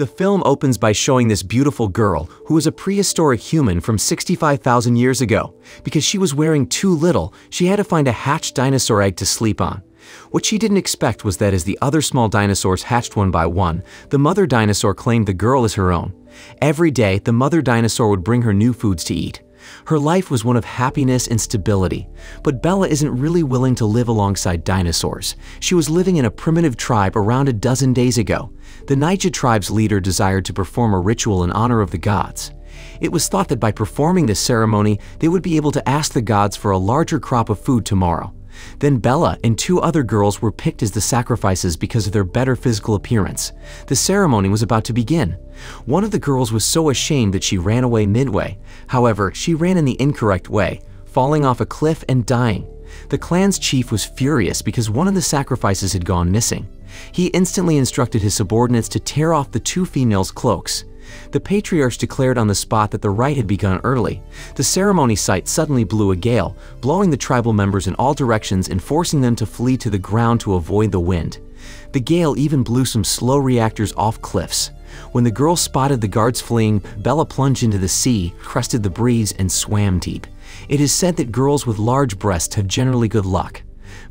The film opens by showing this beautiful girl who was a prehistoric human from 65,000 years ago. Because she was wearing too little, she had to find a hatched dinosaur egg to sleep on. What she didn't expect was that as the other small dinosaurs hatched one by one, the mother dinosaur claimed the girl as her own. Every day, the mother dinosaur would bring her new foods to eat. Her life was one of happiness and stability, but Bella isn't really willing to live alongside dinosaurs. She was living in a primitive tribe around a dozen days ago. The Naija tribe's leader desired to perform a ritual in honor of the gods. It was thought that by performing this ceremony, they would be able to ask the gods for a larger crop of food tomorrow. Then Bella and two other girls were picked as the sacrifices because of their better physical appearance. The ceremony was about to begin. One of the girls was so ashamed that she ran away midway. However, she ran in the incorrect way, falling off a cliff and dying. The clan's chief was furious because one of the sacrifices had gone missing. He instantly instructed his subordinates to tear off the two females' cloaks. The patriarchs declared on the spot that the rite had begun early. The ceremony site suddenly blew a gale, blowing the tribal members in all directions and forcing them to flee to the ground to avoid the wind. The gale even blew some slow reactors off cliffs. When the girl spotted the guards fleeing, Bella plunged into the sea, crested the breeze, and swam deep. It is said that girls with large breasts have generally good luck.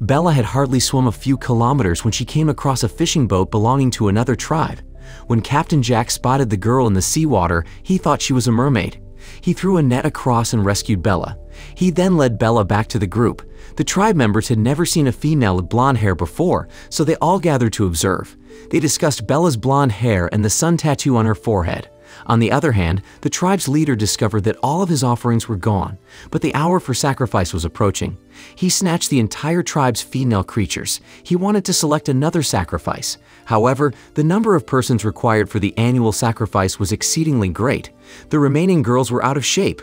Bella had hardly swum a few kilometers when she came across a fishing boat belonging to another tribe. When Captain Jack spotted the girl in the seawater, he thought she was a mermaid. He threw a net across and rescued Bella. He then led Bella back to the group. The tribe members had never seen a female with blonde hair before, so they all gathered to observe. They discussed Bella's blonde hair and the sun tattoo on her forehead. On the other hand, the tribe's leader discovered that all of his offerings were gone, but the hour for sacrifice was approaching. He snatched the entire tribe's female creatures. He wanted to select another sacrifice. However, the number of persons required for the annual sacrifice was exceedingly great. The remaining girls were out of shape.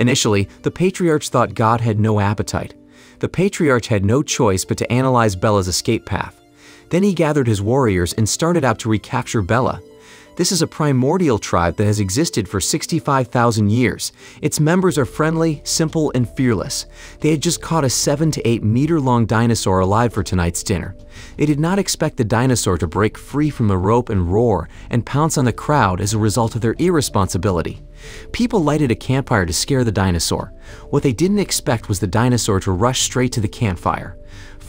Initially, the patriarchs thought God had no appetite. The patriarch had no choice but to analyze Bella's escape path. Then he gathered his warriors and started out to recapture Bella. This is a primordial tribe that has existed for 65,000 years. Its members are friendly, simple, and fearless. They had just caught a 7 to 8 meter long dinosaur alive for tonight's dinner. They did not expect the dinosaur to break free from the rope and roar and pounce on the crowd as a result of their irresponsibility. People lighted a campfire to scare the dinosaur. What they didn't expect was the dinosaur to rush straight to the campfire.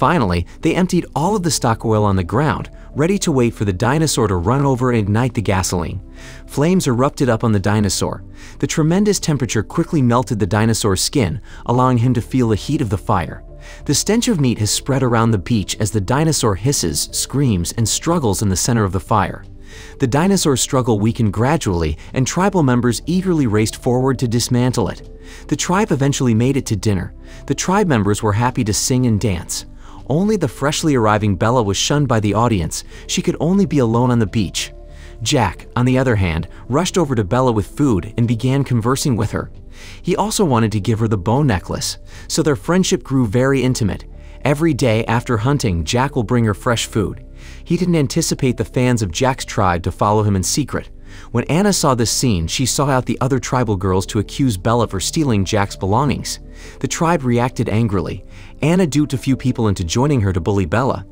Finally, they emptied all of the stock oil on the ground, ready to wait for the dinosaur to run over and ignite the gasoline. Flames erupted up on the dinosaur. The tremendous temperature quickly melted the dinosaur's skin, allowing him to feel the heat of the fire. The stench of meat has spread around the beach as the dinosaur hisses, screams, and struggles in the center of the fire. The dinosaur's struggle weakened gradually, and tribal members eagerly raced forward to dismantle it. The tribe eventually made it to dinner. The tribe members were happy to sing and dance. Only the freshly arriving Bella was shunned by the audience. She could only be alone on the beach. Jack, on the other hand, rushed over to Bella with food and began conversing with her. He also wanted to give her the bone necklace, so their friendship grew very intimate. Every day after hunting, Jack will bring her fresh food. He didn't anticipate the fans of Jack's tribe to follow him in secret. When Anna saw this scene, she sought out the other tribal girls to accuse Bella for stealing Jack's belongings. The tribe reacted angrily. Anna duped a few people into joining her to bully Bella.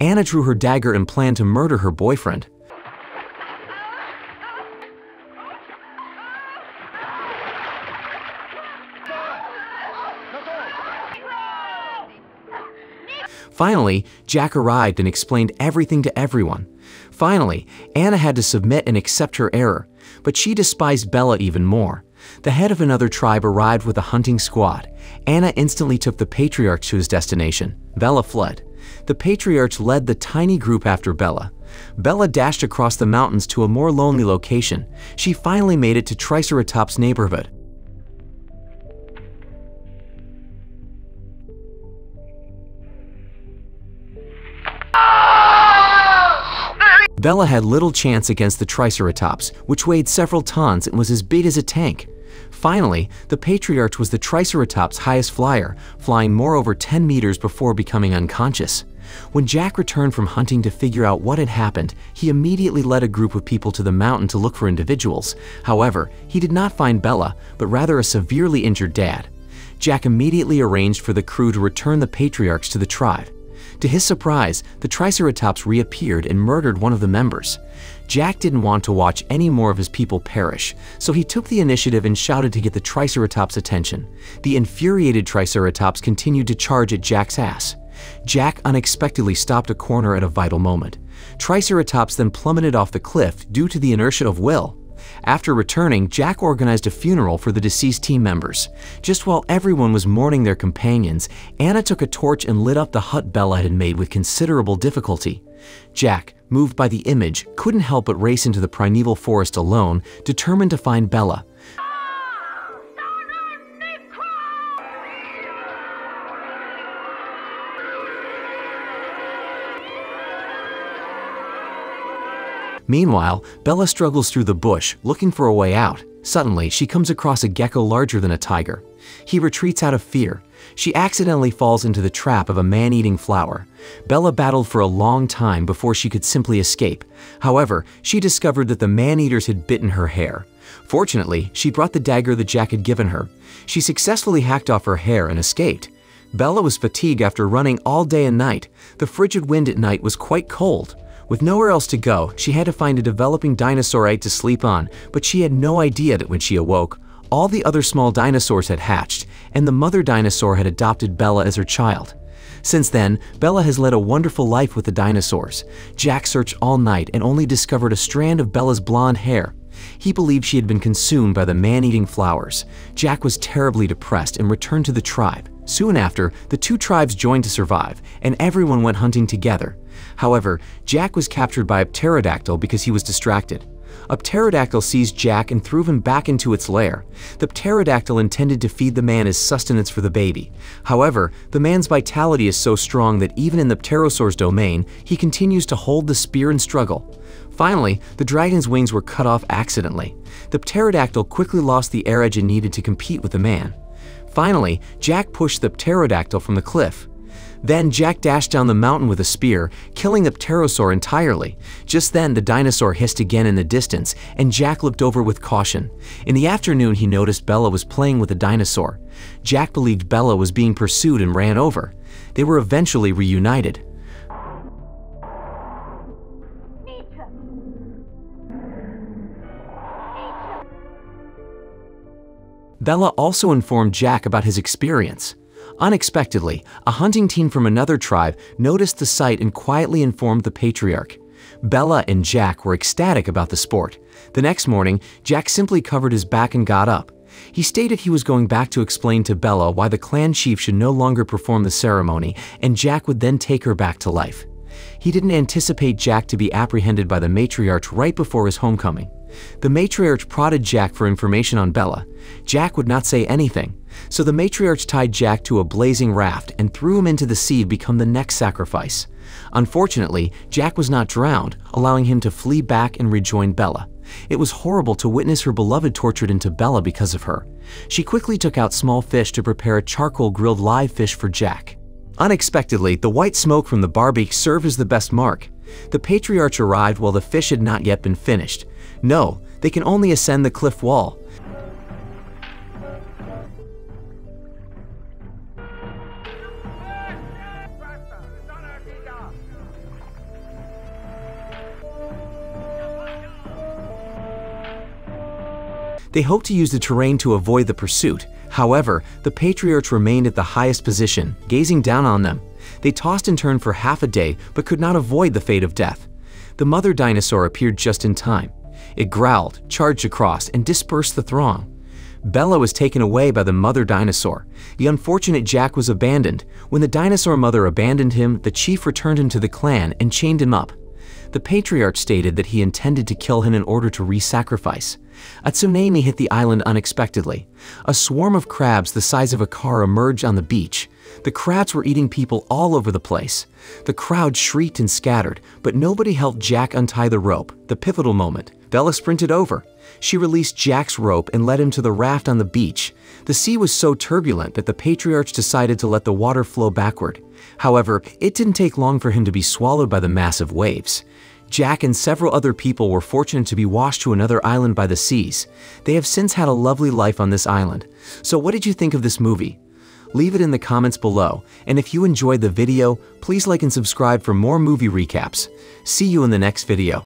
Anna drew her dagger and planned to murder her boyfriend. Finally, Jack arrived and explained everything to everyone. Finally, Anna had to submit and accept her error, but she despised Bella even more. The head of another tribe arrived with a hunting squad. Anna instantly took the patriarch to his destination. Bella fled. The patriarch led the tiny group after Bella. Bella dashed across the mountains to a more lonely location. She finally made it to Triceratops' neighborhood. Bella had little chance against the Triceratops, which weighed several tons and was as big as a tank. Finally, the Patriarch was the Triceratops' highest flyer, flying more over 10 meters before becoming unconscious. When Jack returned from hunting to figure out what had happened, he immediately led a group of people to the mountain to look for individuals. However, he did not find Bella, but rather a severely injured dad. Jack immediately arranged for the crew to return the patriarchs to the tribe. To his surprise, the Triceratops reappeared and murdered one of the members. Jack didn't want to watch any more of his people perish, so he took the initiative and shouted to get the Triceratops' attention. The infuriated Triceratops continued to charge at Jack's ass. Jack unexpectedly stopped a corner at a vital moment. Triceratops then plummeted off the cliff due to the inertia of will. After returning, Jack organized a funeral for the deceased team members. Just while everyone was mourning their companions, Anna took a torch and lit up the hut Bella had made with considerable difficulty. Jack, moved by the image, couldn't help but race into the primeval forest alone, determined to find Bella. Meanwhile, Bella struggles through the bush, looking for a way out. Suddenly, she comes across a gecko larger than a tiger. He retreats out of fear. She accidentally falls into the trap of a man-eating flower. Bella battled for a long time before she could simply escape. However, she discovered that the man-eaters had bitten her hair. Fortunately, she brought the dagger that Jack had given her. She successfully hacked off her hair and escaped. Bella was fatigued after running all day and night. The frigid wind at night was quite cold. With nowhere else to go, she had to find a developing dinosaur egg to sleep on, but she had no idea that when she awoke, all the other small dinosaurs had hatched, and the mother dinosaur had adopted Bella as her child. Since then, Bella has led a wonderful life with the dinosaurs. Jack searched all night and only discovered a strand of Bella's blonde hair. He believed she had been consumed by the man-eating flowers. Jack was terribly depressed and returned to the tribe. Soon after, the two tribes joined to survive, and everyone went hunting together. However, Jack was captured by a pterodactyl because he was distracted. A pterodactyl seized Jack and threw him back into its lair. The pterodactyl intended to feed the man as sustenance for the baby. However, the man's vitality is so strong that even in the pterosaur's domain, he continues to hold the spear and struggle. Finally, the dragon's wings were cut off accidentally. The pterodactyl quickly lost the air edge it needed to compete with the man. Finally, Jack pushed the pterodactyl from the cliff. Then Jack dashed down the mountain with a spear, killing the pterosaur entirely. Just then, the dinosaur hissed again in the distance, and Jack looked over with caution. In the afternoon, he noticed Bella was playing with a dinosaur. Jack believed Bella was being pursued and ran over. They were eventually reunited. Bella also informed Jack about his experience. Unexpectedly, a hunting team from another tribe noticed the sight and quietly informed the patriarch. Bella and Jack were ecstatic about the sport. The next morning, Jack simply covered his back and got up. He stated he was going back to explain to Bella why the clan chief should no longer perform the ceremony, and Jack would then take her back to life. He didn't anticipate Jack to be apprehended by the matriarch right before his homecoming. The matriarch prodded Jack for information on Bella. Jack would not say anything, so the matriarch tied Jack to a blazing raft and threw him into the sea to become the next sacrifice. Unfortunately, Jack was not drowned, allowing him to flee back and rejoin Bella. It was horrible to witness her beloved tortured into Bella because of her. She quickly took out small fish to prepare a charcoal grilled live fish for Jack. Unexpectedly, the white smoke from the barbecue served as the best mark. The patriarch arrived while the fish had not yet been finished. No, they can only ascend the cliff wall. They hoped to use the terrain to avoid the pursuit. However, the patriarchs remained at the highest position, gazing down on them. They tossed and turned for half a day, but could not avoid the fate of death. The mother dinosaur appeared just in time. It growled, charged across, and dispersed the throng. Bella was taken away by the mother dinosaur. The unfortunate Jack was abandoned. When the dinosaur mother abandoned him, the chief returned him to the clan and chained him up. The patriarch stated that he intended to kill him in order to re-sacrifice. A tsunami hit the island unexpectedly. A swarm of crabs the size of a car emerged on the beach. The crabs were eating people all over the place. The crowd shrieked and scattered, but nobody helped Jack untie the rope, the pivotal moment. Bella sprinted over. She released Jack's rope and led him to the raft on the beach. The sea was so turbulent that the patriarch decided to let the water flow backward. However, it didn't take long for him to be swallowed by the massive waves. Jack and several other people were fortunate to be washed to another island by the seas. They have since had a lovely life on this island. So what did you think of this movie? Leave it in the comments below, and if you enjoyed the video, please like and subscribe for more movie recaps. See you in the next video.